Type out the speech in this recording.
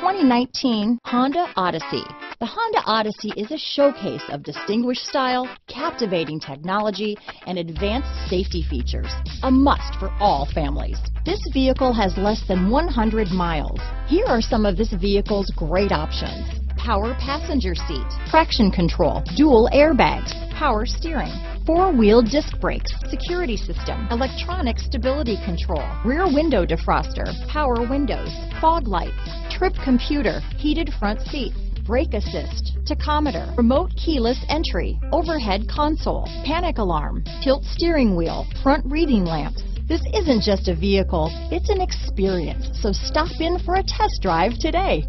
2019 Honda Odyssey. The Honda Odyssey is a showcase of distinguished style, captivating technology, and advanced safety features. A must for all families. This vehicle has less than 100 miles. Here are some of this vehicle's great options. Power passenger seat, traction control, dual airbags, power steering, four-wheel disc brakes, security system, electronic stability control, rear window defroster, power windows, fog lights, trip computer, heated front seats, brake assist, tachometer, remote keyless entry, overhead console, panic alarm, tilt steering wheel, front reading lamps. This isn't just a vehicle, it's an experience, so stop in for a test drive today.